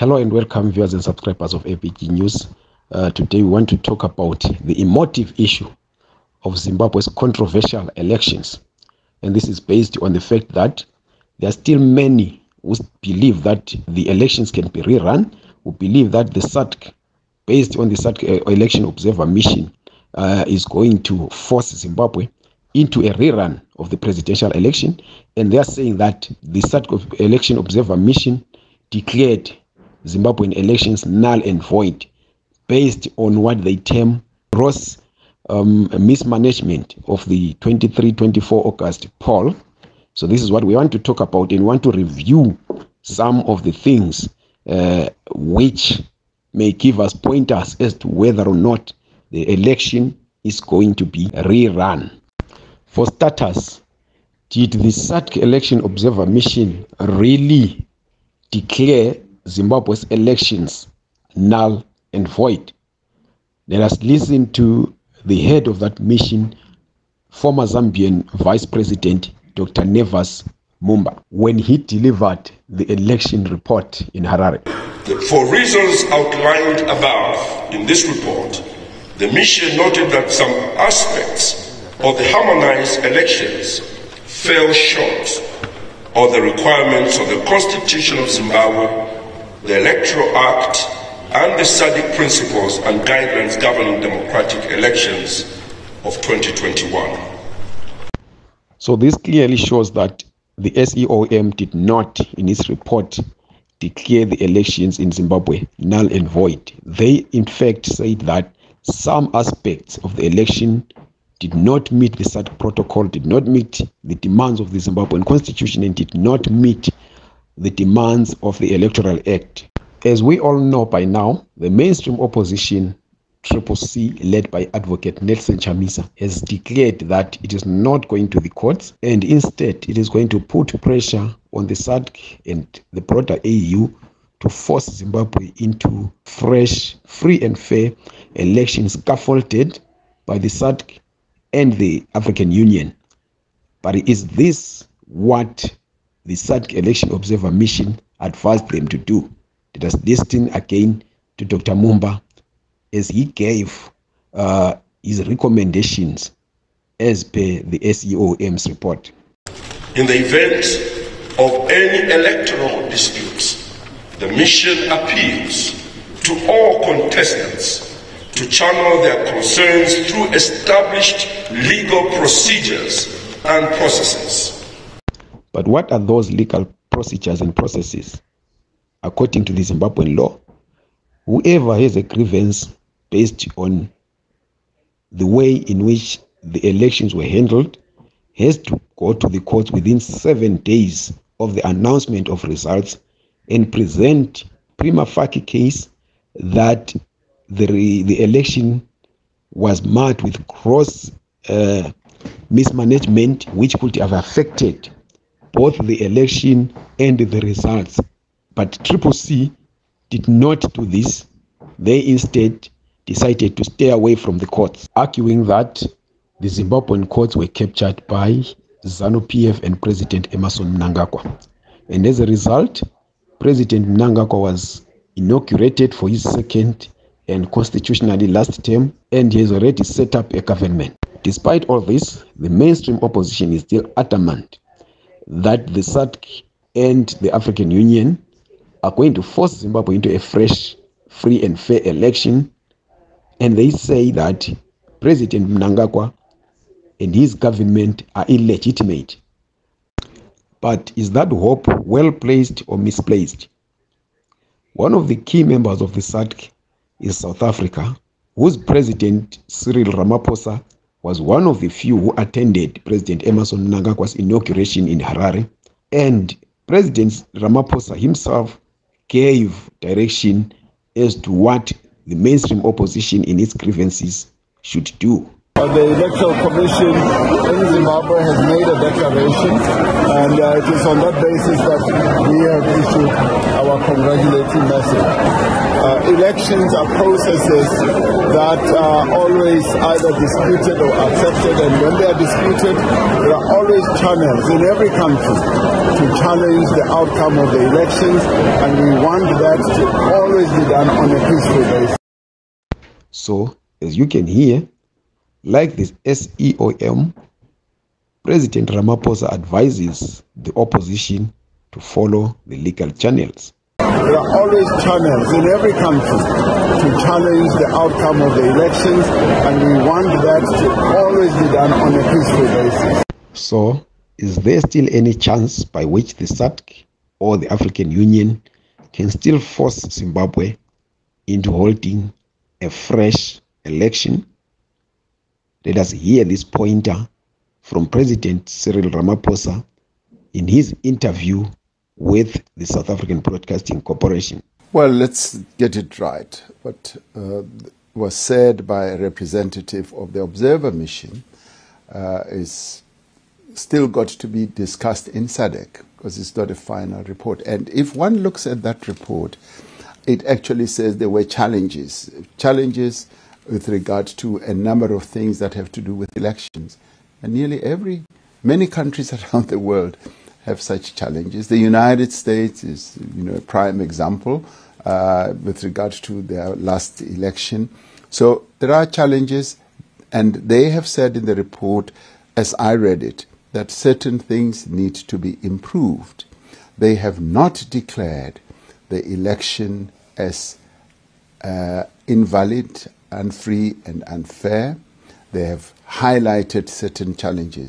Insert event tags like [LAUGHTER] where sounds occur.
Hello and welcome, viewers and subscribers of AVG News. Uh, today, we want to talk about the emotive issue of Zimbabwe's controversial elections. And this is based on the fact that there are still many who believe that the elections can be rerun, who believe that the SADC, based on the SADC uh, election observer mission, uh, is going to force Zimbabwe into a rerun of the presidential election. And they are saying that the SADC election observer mission declared Zimbabwean elections null and void based on what they term gross um, mismanagement of the 23-24 August poll. So this is what we want to talk about and want to review some of the things uh, which may give us pointers as to whether or not the election is going to be rerun. For starters, did the SADC election observer mission really declare Zimbabwe's elections null and void. Let us listen to the head of that mission, former Zambian Vice President Dr. Nevers Mumba, when he delivered the election report in Harare. For reasons outlined above in this report, the mission noted that some aspects of the harmonized elections fell short of the requirements of the Constitution of Zimbabwe the Electoral Act, and the SADC principles and guidelines governing democratic elections of 2021. So, this clearly shows that the SEOM did not, in its report, declare the elections in Zimbabwe null and void. They, in fact, said that some aspects of the election did not meet the SADC protocol, did not meet the demands of the Zimbabwean constitution, and did not meet the demands of the Electoral Act. As we all know by now, the mainstream opposition, Triple C, led by Advocate Nelson Chamisa, has declared that it is not going to the courts and instead it is going to put pressure on the SADC and the broader AU to force Zimbabwe into fresh, free and fair elections scaffolded by the SADC and the African Union. But is this what the SADC election observer mission advised them to do. Let us listen again to Dr. Mumba as he gave uh, his recommendations as per the SEOM's report. In the event of any electoral disputes, the mission appeals to all contestants to channel their concerns through established legal procedures and processes. But what are those legal procedures and processes? According to the Zimbabwean law, whoever has a grievance based on the way in which the elections were handled has to go to the courts within seven days of the announcement of results and present prima facie case that the, the election was marked with gross uh, mismanagement which could have affected both the election and the results. But Triple C did not do this. They instead decided to stay away from the courts, arguing that the Zimbabwean courts were captured by ZANU PF and President Emerson Mnangagwa. And as a result, President Mnangagwa was inaugurated for his second and constitutionally last term, and he has already set up a government. Despite all this, the mainstream opposition is still adamant that the SADC and the African Union are going to force Zimbabwe into a fresh, free, and fair election. And they say that President Mnangagwa and his government are illegitimate. But is that hope well placed or misplaced? One of the key members of the SADC is South Africa, whose president Cyril Ramaphosa was one of the few who attended President Emerson Mnangagwa's inauguration in Harare. And President Ramaphosa himself gave direction as to what the mainstream opposition in its grievances should do. The Electoral Commission in Zimbabwe has made a declaration, and uh, it is on that basis that we have issued our congratulatory message. Uh, elections are processes that are always either disputed or accepted, and when they are disputed, there are always channels in every country to challenge the outcome of the elections, and we want that to always be done on a peaceful basis. So, as you can hear, like this SEOM, President Ramaphosa advises the opposition to follow the legal channels. There are always channels in every country to challenge the outcome of the elections, and we want that to always be done on a peaceful basis. So, is there still any chance by which the SADC or the African Union can still force Zimbabwe into holding a fresh election? Let us hear this pointer from President Cyril Ramaphosa in his interview with the South African Broadcasting Corporation. Well, let's get it right. What uh, was said by a representative of the observer mission uh, is still got to be discussed in SADC because it's not a final report. And if one looks at that report, it actually says there were challenges, challenges with regard to a number of things that have to do with elections. And nearly every, many countries [LAUGHS] around the world have such challenges. The United States is, you know, a prime example uh, with regard to their last election. So there are challenges, and they have said in the report, as I read it, that certain things need to be improved. They have not declared the election as uh, invalid, unfree, and unfair. They have highlighted certain challenges.